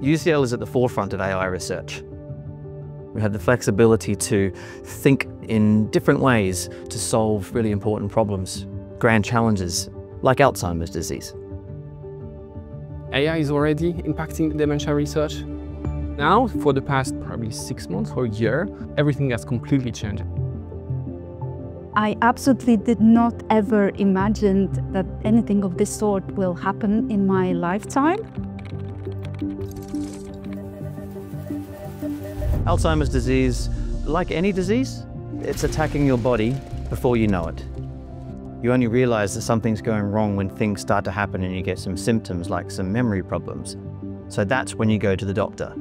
UCL is at the forefront of AI research. We have the flexibility to think in different ways to solve really important problems, grand challenges, like Alzheimer's disease. AI is already impacting dementia research. Now, for the past probably six months or a year, everything has completely changed. I absolutely did not ever imagine that anything of this sort will happen in my lifetime. Alzheimer's disease, like any disease, it's attacking your body before you know it. You only realize that something's going wrong when things start to happen and you get some symptoms like some memory problems. So that's when you go to the doctor.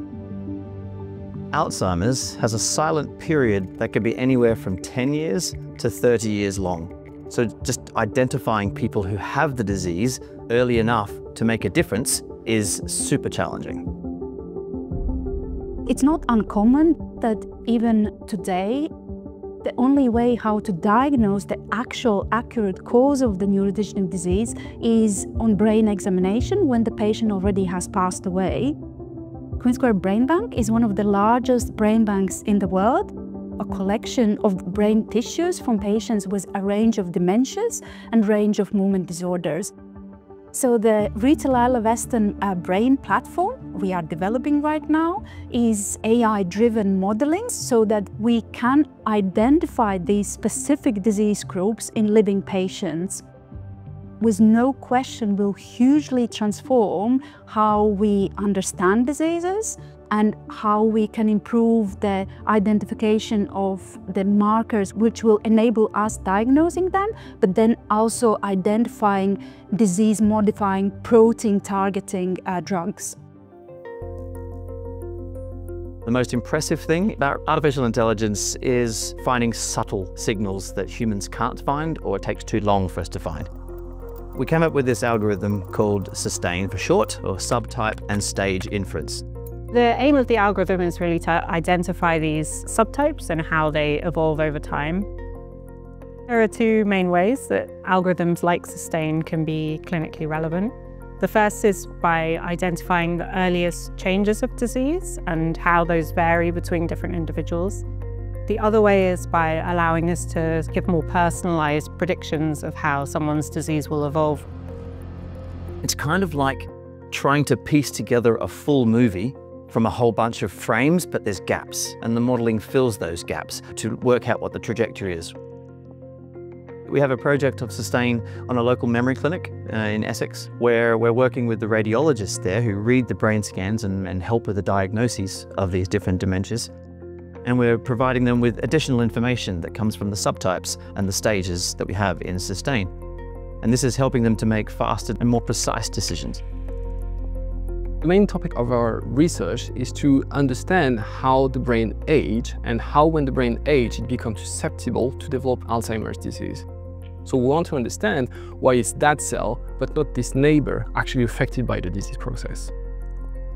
Alzheimer's has a silent period that could be anywhere from 10 years to 30 years long. So just identifying people who have the disease early enough to make a difference is super challenging. It's not uncommon that even today the only way how to diagnose the actual accurate cause of the neurodegenerative disease is on brain examination when the patient already has passed away. Queen Square Brain Bank is one of the largest brain banks in the world, a collection of brain tissues from patients with a range of dementias and range of movement disorders. So the Retail Isle Western uh, Brain platform we are developing right now is AI-driven modeling so that we can identify these specific disease groups in living patients with no question will hugely transform how we understand diseases and how we can improve the identification of the markers which will enable us diagnosing them, but then also identifying disease-modifying protein targeting uh, drugs. The most impressive thing about artificial intelligence is finding subtle signals that humans can't find or it takes too long for us to find. We came up with this algorithm called SUSTAIN for short, or subtype and stage inference. The aim of the algorithm is really to identify these subtypes and how they evolve over time. There are two main ways that algorithms like SUSTAIN can be clinically relevant. The first is by identifying the earliest changes of disease and how those vary between different individuals. The other way is by allowing us to give more personalised predictions of how someone's disease will evolve. It's kind of like trying to piece together a full movie from a whole bunch of frames, but there's gaps, and the modelling fills those gaps to work out what the trajectory is. We have a project of SUSTAIN on a local memory clinic uh, in Essex, where we're working with the radiologists there who read the brain scans and, and help with the diagnoses of these different dementias. And we're providing them with additional information that comes from the subtypes and the stages that we have in SUSTAIN. And this is helping them to make faster and more precise decisions. The main topic of our research is to understand how the brain age and how when the brain age it becomes susceptible to develop Alzheimer's disease. So we want to understand why it's that cell, but not this neighbor, actually affected by the disease process.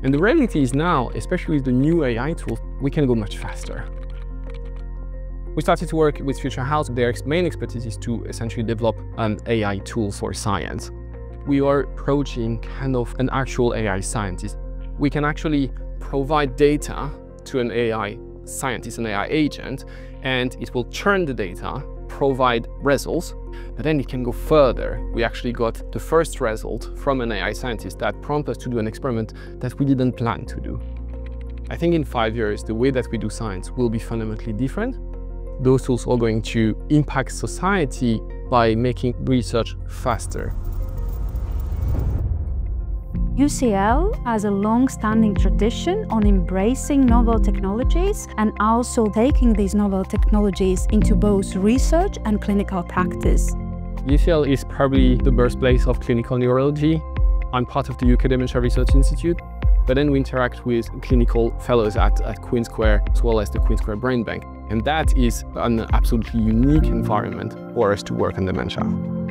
And the reality is now, especially with the new AI tools, we can go much faster. We started to work with Future House. Their main expertise is to essentially develop an AI tool for science we are approaching kind of an actual AI scientist. We can actually provide data to an AI scientist, an AI agent, and it will churn the data, provide results, but then it can go further. We actually got the first result from an AI scientist that prompted us to do an experiment that we didn't plan to do. I think in five years, the way that we do science will be fundamentally different. Those tools are going to impact society by making research faster. UCL has a long-standing tradition on embracing novel technologies and also taking these novel technologies into both research and clinical practice. UCL is probably the birthplace of clinical neurology. I'm part of the UK Dementia Research Institute, but then we interact with clinical fellows at, at Queen Square as well as the Queen Square Brain Bank. And that is an absolutely unique environment for us to work on dementia.